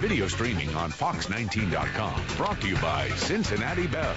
Video streaming on Fox19.com. Brought to you by Cincinnati Bell.